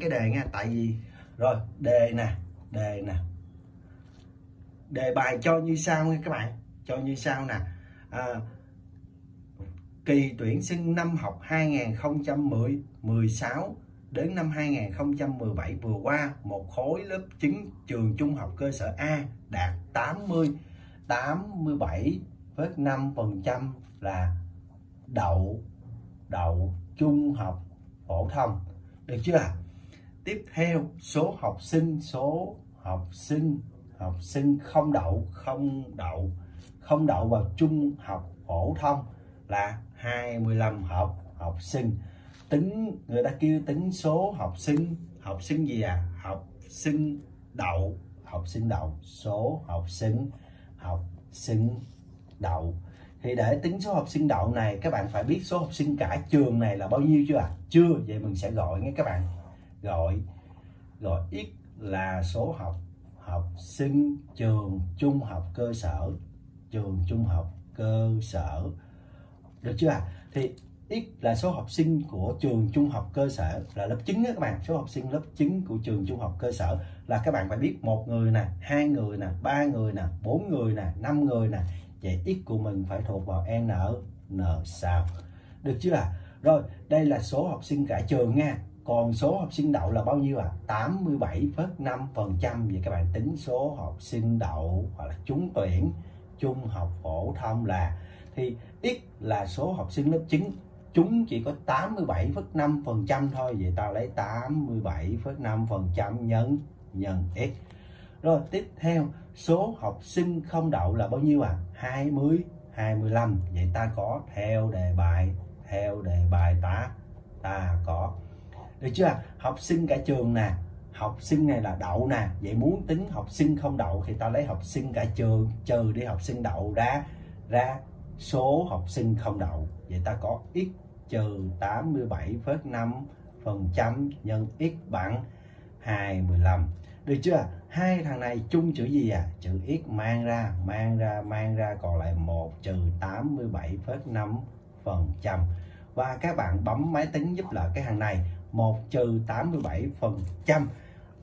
cái đề nha tại vì rồi đề nè đề nè. Đề bài cho như sau nha các bạn cho như sau nè. À, kỳ tuyển sinh năm học 2010 16 đến năm 2017 vừa qua một khối lớp 9 trường trung học cơ sở A đạt 80 87,5% là đậu đậu trung học phổ thông. Được chưa? Tiếp theo, số học sinh, số học sinh học sinh không đậu không đậu không đậu vào trung học phổ thông là 25 học học sinh. Tính, người ta kêu tính số học sinh. Học sinh gì à? Học sinh đậu, học sinh đậu, số học sinh học sinh đậu. Thì để tính số học sinh đậu này, các bạn phải biết số học sinh cả trường này là bao nhiêu chưa à chưa, vậy mình sẽ gọi nghe các bạn gọi gọi x là số học học sinh trường trung học cơ sở, trường trung học cơ sở. Được chưa thì x là số học sinh của trường trung học cơ sở là lớp 9 đó các bạn. Số học sinh lớp 9 của trường trung học cơ sở là các bạn phải biết một người nè, hai người nè, ba người nè, bốn người nè, năm người nè. Vậy x của mình phải thuộc vào n n sao? Được chưa rồi, đây là số học sinh cả trường nha còn số học sinh đậu là bao nhiêu à 87,5 phần trăm vậy các bạn. Tính số học sinh đậu hoặc là trúng tuyển trung học phổ thông là thì x là số học sinh lớp 9 chúng chỉ có 87,5 phần trăm thôi vậy ta lấy 87,5 phần trăm nhân nhân x. Rồi tiếp theo số học sinh không đậu là bao nhiêu à 20 25 vậy ta có theo đề bài theo đề bài ta ta có được chưa? Học sinh cả trường nè. Học sinh này là đậu nè. Vậy muốn tính học sinh không đậu thì ta lấy học sinh cả trường trừ đi học sinh đậu ra ra số học sinh không đậu. Vậy ta có x trừ 87,5 phần trăm nhân x bằng 25 được chưa? Hai thằng này chung chữ gì à? Chữ x mang ra mang ra mang ra còn lại 1 trừ 87,5 phần trăm. Và các bạn bấm máy tính giúp lại cái hàng này. 1 trừ 87 phần trăm.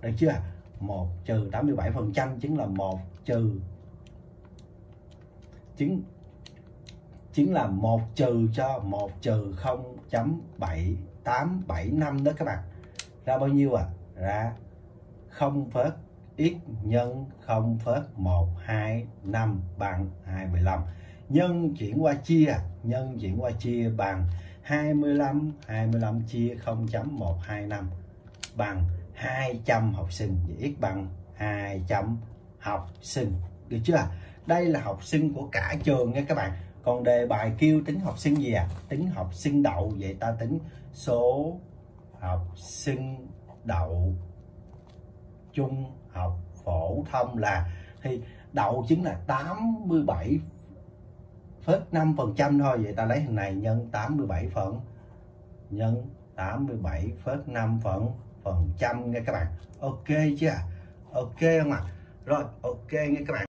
Được chưa? 1 trừ 87 phần trăm chính là 1 trừ chính chính là 1 trừ cho 1 trừ 0.7875 đó các bạn. Ra bao nhiêu à? Ra 0 phớt x nhân 0 phớt 125 bằng 25 nhân chuyển qua chia, nhân chuyển qua chia bằng 25 25 chia 0.125 bằng 200 học sinh, vậy x bằng 200 học sinh. Được chưa? Đây là học sinh của cả trường nha các bạn. Còn đề bài kêu tính học sinh gì à? Tính học sinh đậu. Vậy ta tính số học sinh đậu trung học phổ thông là thì đậu chính là 87 phớt 5 phần trăm thôi, vậy ta lấy hình này nhân 87 phần. Nhân 87 phớt 5 phần phần trăm nha các bạn. Ok chưa? Ok không ạ? À? rồi, ok nha các bạn.